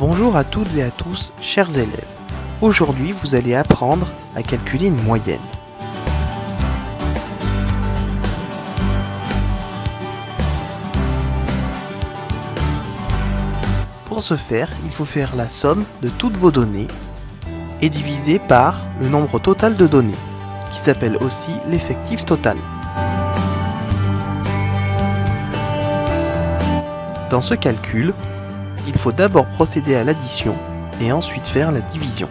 Bonjour à toutes et à tous, chers élèves. Aujourd'hui, vous allez apprendre à calculer une moyenne. Pour ce faire, il faut faire la somme de toutes vos données et diviser par le nombre total de données, qui s'appelle aussi l'effectif total. Dans ce calcul, il faut d'abord procéder à l'addition et ensuite faire la division.